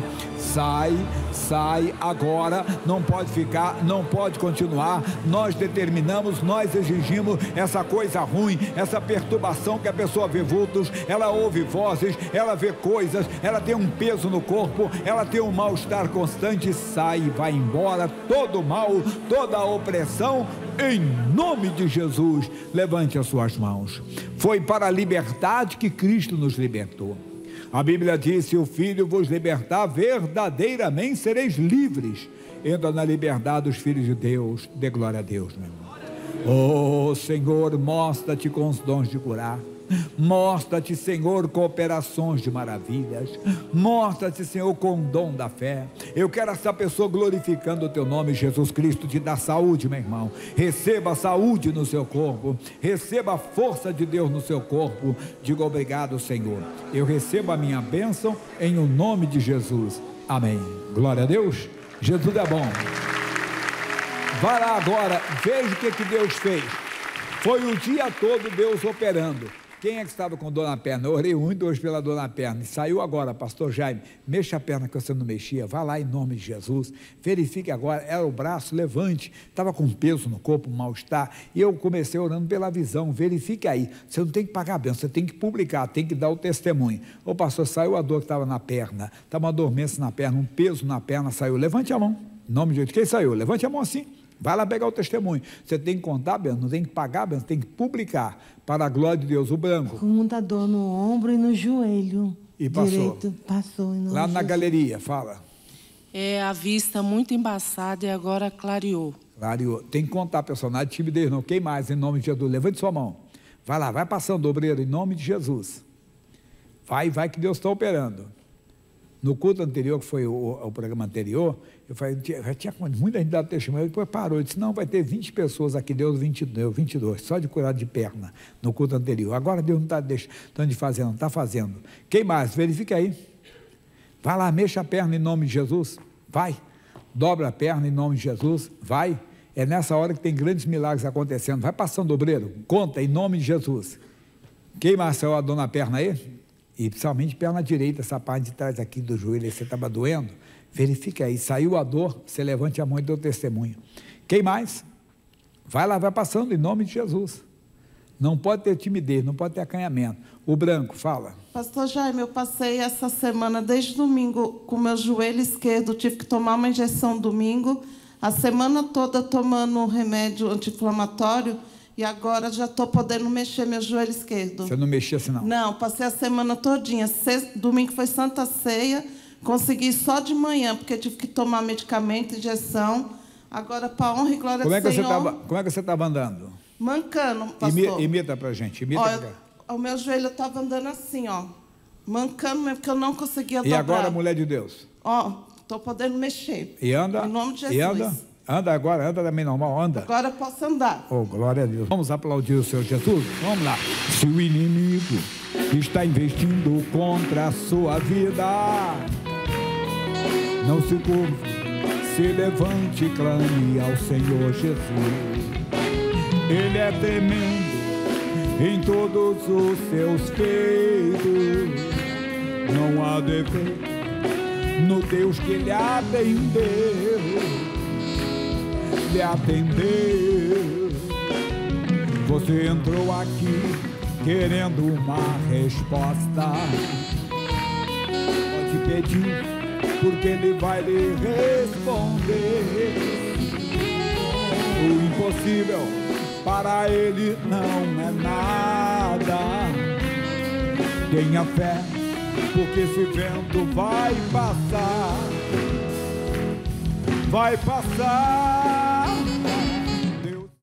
sai, sai agora, não pode ficar, não pode continuar. Nós determinamos, nós exigimos essa coisa ruim, essa perturbação que a pessoa vê vultos, ela ouve vozes, ela vê coisas, ela tem um peso no corpo, ela tem um mal-estar constante, sai, vai embora todo mal, toda a opressão, em nome de Jesus, levante as suas mãos. Foi para a liberdade que Cristo nos libertou. A Bíblia diz: se o Filho vos libertar, verdadeiramente sereis livres. Entra na liberdade dos filhos de Deus. Dê glória a Deus, meu irmão. Oh Senhor, mostra-te com os dons de curar Mostra-te, Senhor, com operações de maravilhas. Mostra-te, Senhor, com o dom da fé. Eu quero essa pessoa glorificando o teu nome, Jesus Cristo, te dá saúde, meu irmão. Receba saúde no seu corpo. Receba a força de Deus no seu corpo. Diga obrigado, Senhor. Eu recebo a minha bênção em o nome de Jesus. Amém. Glória a Deus. Jesus é bom. Vá lá agora, veja o que, que Deus fez. Foi o dia todo Deus operando. Quem é que estava com dor na perna? Eu orei muito hoje pela dor na perna. E saiu agora, pastor Jaime. Mexa a perna que você não mexia. Vá lá em nome de Jesus. Verifique agora. Era o braço, levante. Estava com peso no corpo, mal-estar. E eu comecei orando pela visão. Verifique aí. Você não tem que pagar a benção, você tem que publicar, tem que dar o testemunho. Ô pastor, saiu a dor que estava na perna. Estava uma dormência na perna, um peso na perna, saiu. Levante a mão. Em nome de Jesus. Quem saiu? Levante a mão assim. Vai lá pegar o testemunho. Você tem que contar, não tem que pagar, Ben, tem que publicar. Para a glória de Deus, o branco. Com muita dor no ombro e no joelho. E passou. Direito, passou. Lá na galeria, fala. É a vista muito embaçada e agora clareou. Clareou. Tem que contar, personagem, timidez não. Quem mais, em nome de Jesus? Levante sua mão. Vai lá, vai passando, obreiro, em nome de Jesus. Vai, vai que Deus está operando. No culto anterior, que foi o, o programa anterior, eu falei, já tinha muita gente dado testemunho, depois parou. Eu disse, não, vai ter 20 pessoas aqui, Deus 22, 22 só de curado de perna, no culto anterior. Agora Deus não está deixando de fazer, não está fazendo. Quem mais? Verifique aí. Vai lá, mexa a perna em nome de Jesus. Vai. Dobra a perna em nome de Jesus. Vai. É nessa hora que tem grandes milagres acontecendo. Vai passando, obreiro. Conta em nome de Jesus. Quem mais saiu a dor na perna aí? E principalmente perna direita, essa parte de trás aqui do joelho, você estava doendo. Verifique aí. Saiu a dor, você levante a mão e dê o testemunho. Quem mais? Vai lá, vai passando em nome de Jesus. Não pode ter timidez, não pode ter acanhamento. O branco, fala. Pastor Jaime, eu passei essa semana, desde domingo, com meu joelho esquerdo, tive que tomar uma injeção domingo a semana toda tomando um remédio anti-inflamatório e agora já estou podendo mexer meu joelho esquerdo. Você não mexia assim, não? Não, passei a semana todinha. Domingo foi Santa Ceia, consegui só de manhã, porque tive que tomar medicamento, injeção. Agora, para honra e glória como é que Senhor... Você tava, como é que você estava andando? Mancando, pastor. Imita para gente, imita. Ó, o meu joelho estava andando assim, ó. Mancando mesmo, porque eu não conseguia dobrar. E agora, mulher de Deus? Ó, Estou podendo mexer. E anda? Em nome de Jesus. E anda? Anda agora, anda também normal, anda. Agora posso andar. Oh, glória a Deus. Vamos aplaudir o Senhor Jesus? Vamos lá. Se o inimigo está investindo contra a sua vida, não se curve, se levante e clame ao Senhor Jesus. Ele é tremendo em todos os seus feitos, não há defeito no Deus que lhe atendeu, lhe atendeu. Você entrou aqui querendo uma resposta. Pode pedir, porque ele vai lhe responder. O impossível para ele não é nada. Tenha fé porque esse vento vai passar, vai passar.